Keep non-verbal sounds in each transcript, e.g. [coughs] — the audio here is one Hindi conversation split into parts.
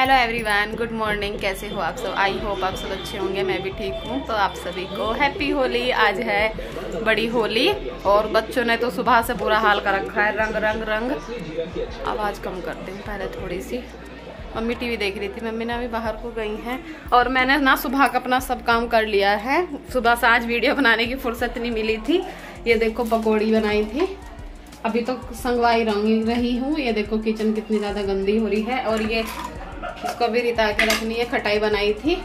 हेलो एवरीवन गुड मॉर्निंग कैसे हो आप सब? आई होप आप सब अच्छे होंगे, मैं भी ठीक हूँ तो आप सभी को हैप्पी होली। आज है बड़ी होली और बच्चों ने तो सुबह से बुरा हाल कर रखा है, रंग रंग रंग। आवाज़ कम करते हैं पहले थोड़ी सी। मम्मी टीवी देख रही थी, मम्मी ने अभी बाहर को गई हैं और मैंने ना सुबह का अपना सब काम कर लिया है। सुबह से आज वीडियो बनाने की फुर्सत नहीं मिली थी। ये देखो पकौड़ी बनाई थी। अभी तो संगवाई रंग रही हूँ, ये देखो किचन कितनी ज़्यादा गंदी हो रही है और ये इसको भी रिता के रखनी है, खटाई बनाई थी।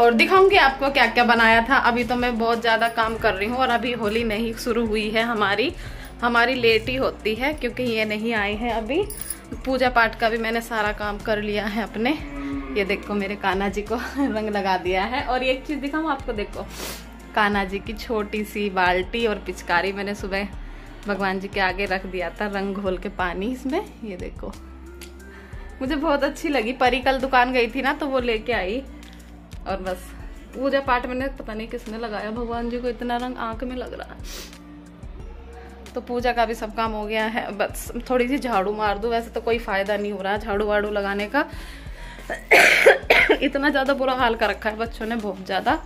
और दिखाऊँगी आपको क्या क्या बनाया था। अभी तो मैं बहुत ज़्यादा काम कर रही हूँ और अभी होली नहीं शुरू हुई है हमारी। हमारी लेट ही होती है क्योंकि ये नहीं आए हैं अभी। पूजा पाठ का भी मैंने सारा काम कर लिया है अपने। ये देखो मेरे कान्हा जी को [laughs] रंग लगा दिया है। और एक चीज़ दिखाऊँ आपको, देखो। कान्हा जी की छोटी सी बाल्टी और पिचकारी मैंने सुबह भगवान जी के आगे रख दिया था, रंग घोल के पानी इसमें। ये देखो। मुझे बहुत अच्छी लगी। परी कल दुकान गई थी ना तो वो लेके आई। और बस पूजा पाठ मैंने पता नहीं किसने लगाया, भगवान जी को इतना रंग आँख में लग रहा तो पूजा का भी सब काम हो गया है। बस, थोड़ी सी झाड़ू मार दो, वैसे तो कोई फ़ायदा नहीं हो रहा झाड़ू वाड़ू लगाने का। इतना ज़्यादा बुरा हाल कर रखा है बच्चों ने, बहुत ज़्यादा।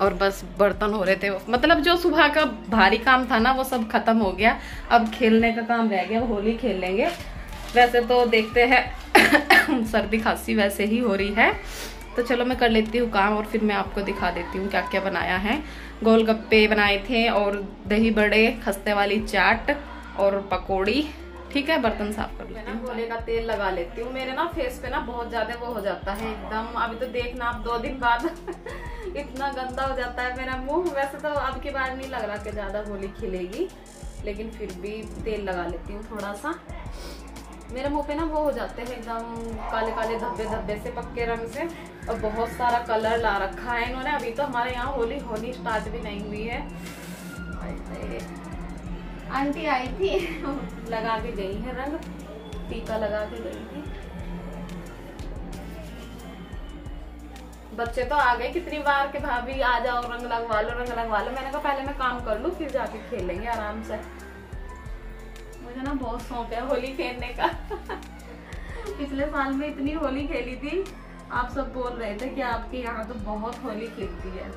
और बस, बर्तन हो रहे थे मतलब जो सुबह का भारी काम था ना, वो सब खत्म हो गया। अब खेलने का काम रह गया, होली खेल लेंगे। वैसे तो देखते हैं। [coughs] सर्दी खांसी वैसे ही हो रही है। तो चलो मैं कर लेती हूँ काम और फिर मैं आपको दिखा देती हूँ क्या क्या बनाया है। गोलगप्पे बनाए थे और दही बड़े खस्ते वाली चाट और पकौड़ी। ठीक है बर्तन साफ़ कर लेती हूँ। गोले का तेल लगा लेती हूँ। मेरे ना फेस पे ना बहुत ज़्यादा वो हो जाता है एकदम। अभी तो देखना आप दो दिन बाद [laughs] इतना गंदा हो जाता है मेरा मुँह। वैसे तो अब की बार नहीं लग रहा कि ज़्यादा होली खिलेगी लेकिन फिर भी तेल लगा लेती हूँ थोड़ा सा। मेरे मुँह पे ना वो हो जाते हैं एकदम काले काले धब्बे धब्बे से, पक्के रंग से। और बहुत सारा कलर ला रखा है इन्होंने। अभी तो हमारे यहाँ होली होली स्टार्ट भी नहीं हुई है। आंटी आई थी। [laughs] लगा के गई है रंग। टीका लगा के गई थी। बच्चे तो आ गए कितनी बार के भाभी, आ जाओ, रंग लगवा लो, रंग लगवा लो। मैंने कहा, पहले मैं काम कर लूँ, फिर जाके खेलेंगे आराम से। मुझे ना बहुत शौक है होली खेलने का। पिछले साल में इतनी होली खेली थी, आप सब बोल रहे थे कि आपके यहाँ तो बहुत होली खेलती है।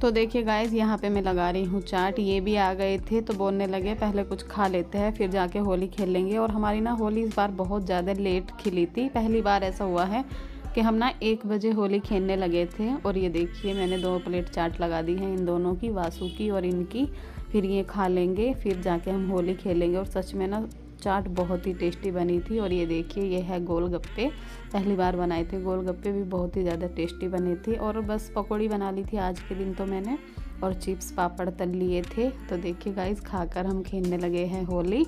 तो देखिए गाइज़ यहाँ पे मैं लगा रही हूँ चाट ये भी आ गए थे तो बोलने लगे, पहले कुछ खा लेते हैं, फिर जाके होली खेल लेंगे और हमारी ना होली इस बार बहुत ज़्यादा लेट खिली थी, पहली बार ऐसा हुआ है। कि हम ना एक बजे होली खेलने लगे थे और ये देखिए मैंने दो प्लेट चाट लगा दी है इन दोनों की, वासु की और इनकी। फिर ये खा लेंगे, फिर जाके हम होली खेलेंगे और सच में ना चाट बहुत ही टेस्टी बनी थी और ये देखिए, ये है गोलगप्पे। पहली बार बनाए थे, गोलगप्पे भी बहुत ही ज़्यादा टेस्टी बने थे और बस पकौड़ी बना ली थी आज के दिन तो मैंने और चिप्स, पापड़ तल लिए थे। तो देखिए गाइस खाकर हम खेलने लगे हैं होली।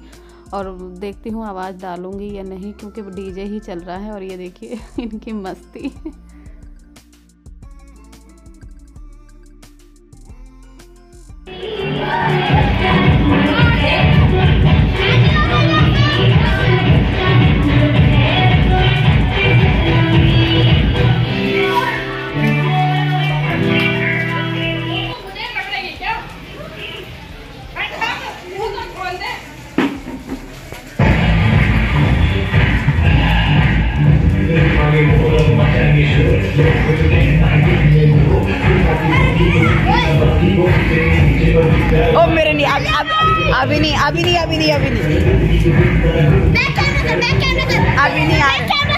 और देखती हूँ आवाज़ डालूँगी या नहीं, क्योंकि डीजे ही चल रहा है और ये देखिए, [laughs] इनकी मस्ती। अभी नहीं अभी नहीं अभी नहीं अभी नहीं कैमरा कर। कैमरा कर अभी नहीं आ हैप्पी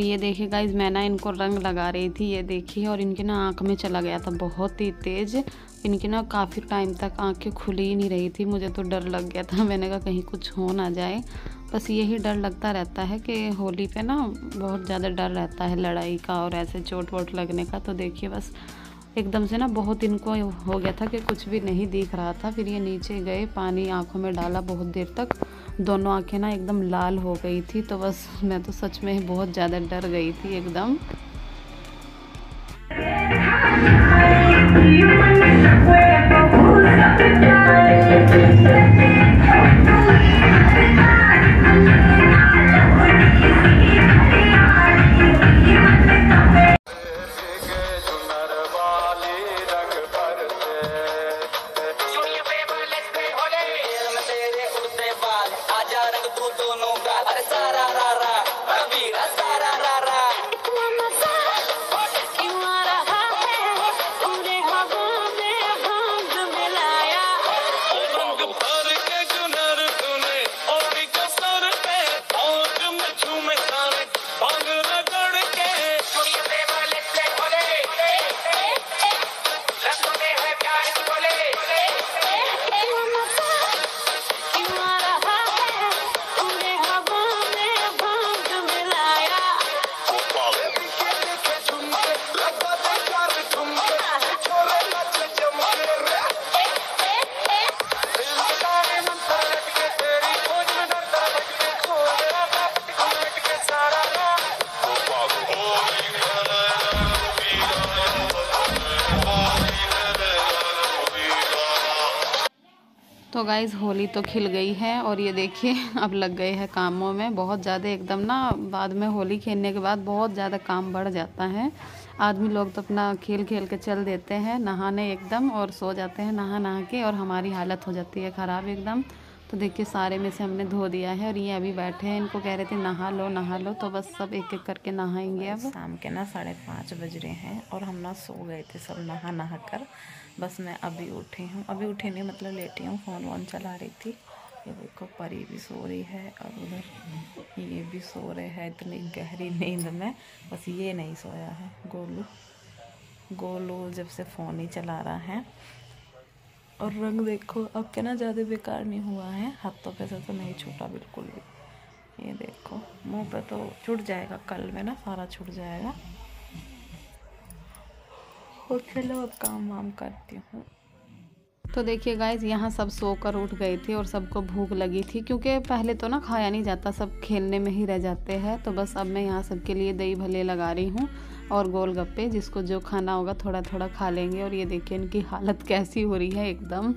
और ये देखिए गाइज़ मैं ना इनको रंग लगा रही थी, ये देखिए, और इनके ना आँख में चला गया था, बहुत ही तेज़। इनकी ना काफ़ी टाइम तक आँखें खुली ही नहीं रही थी, मुझे तो डर लग गया था। [laughs] मैंने कहा कहीं कुछ हो ना जाए। बस यही डर लगता रहता है कि होली पे ना बहुत ज़्यादा डर रहता है लड़ाई का और ऐसे चोट वोट लगने का। तो देखिए बस एकदम से ना बहुत इनको हो गया था कि कुछ भी नहीं दिख रहा था। फिर ये नीचे गए, पानी आँखों में डाला बहुत देर तक। दोनों आँखें ना एकदम लाल हो गई थी तो बस मैं तो सच में ही बहुत ज़्यादा डर गई थी एकदम तो गाइज़ होली तो खिल गई है और ये देखिए, [laughs] अब लग गए हैं कामों में। बहुत ज़्यादा एकदम ना, बाद में होली खेलने के बाद बहुत ज़्यादा काम बढ़ जाता है। आदमी लोग तो अपना खेल खेल के चल देते हैं, नहाने एकदम और सो जाते हैं नहा नहा के और हमारी हालत हो जाती है ख़राब एकदम। तो देखिए सारे में से हमने धो दिया है और ये अभी बैठे हैं। इनको कह रहे थे, नहा लो नहा लो। तो बस सब एक एक करके नहाएँगे अब। शाम के ना साढ़े पाँच बज रहे हैं और हम ना सो गए थे सब नहा नहा कर। बस मैं अभी उठी हूँ। अभी उठी नहीं मतलब लेटी हूँ। फ़ोन वोन चला रही थी। ये देखो, परी भी सो रही है और उधर ये भी सो रहे हैं। इतनी गहरी नींद में। बस ये नहीं सोया है। गोलू गोलू जब से फ़ोन ही चला रहा है। और रंग देखो, अब क्या ना ज़्यादा बेकार नहीं हुआ है। हाथों पे से तो नहीं छूटा बिल्कुल भी। ये देखो, मुँह पे तो छूट जाएगा, कल में ना सारा छूट जाएगा। और चलो, अब काम वाम करती हूँ। तो देखिए गाइज़ यहाँ सब सोकर उठ गए थे और सबको भूख लगी थी, क्योंकि पहले तो ना खाया नहीं जाता, सब खेलने में ही रह जाते हैं। तो बस अब मैं यहाँ सबके लिए दही भले लगा रही हूँ। और गोलगप्पे, जिसको जो खाना होगा थोड़ा थोड़ा खा लेंगे। और ये देखिए इनकी हालत कैसी हो रही है एकदम।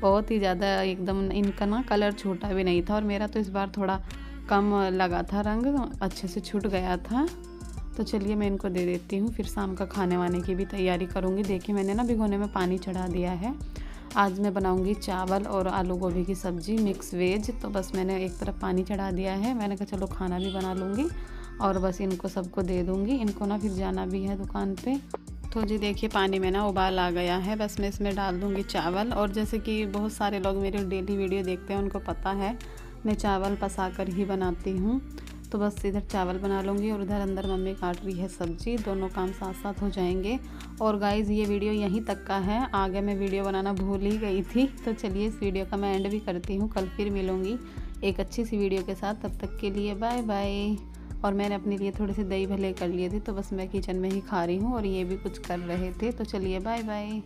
बहुत ही ज़्यादा एकदम इनका ना कलर छोटा भी नहीं था और मेरा तो इस बार थोड़ा कम लगा था रंग, अच्छे से छूट गया था। तो चलिए मैं इनको दे देती हूँ, फिर शाम का खाने वाने की भी तैयारी करूँगी। देखिए मैंने ना भिगोने में पानी चढ़ा दिया है। आज मैं बनाऊँगी चावल और आलू गोभी की सब्ज़ी मिक्स वेज। तो बस मैंने एक तरफ़ पानी चढ़ा दिया है। मैंने कहा चलो खाना भी बना लूँगी। और बस इनको सबको दे दूँगी। इनको ना फिर जाना भी है दुकान पे। तो जी देखिए, पानी में ना उबाल आ गया है। बस मैं इसमें डाल दूँगी चावल। और जैसे कि बहुत सारे लोग मेरी डेली वीडियो देखते हैं, उनको पता है, मैं चावल पसा कर ही बनाती हूँ। तो बस इधर चावल बना लूँगी और उधर अंदर मम्मी काट रही है सब्ज़ी। दोनों काम साथ साथ हो जाएँगे। और गाइज़ ये वीडियो यहीं तक का है। आगे मैं वीडियो बनाना भूल ही गई थी। तो चलिए, इस वीडियो का मैं एंड भी करती हूँ। कल फिर मिलूँगी एक अच्छी सी वीडियो के साथ। तब तक के लिए बाय बाय और मैंने अपने लिए थोड़े से दही भले कर लिए थे तो बस मैं किचन में ही खा रही हूँ और ये भी कुछ कर रहे थे। तो चलिए बाय बाय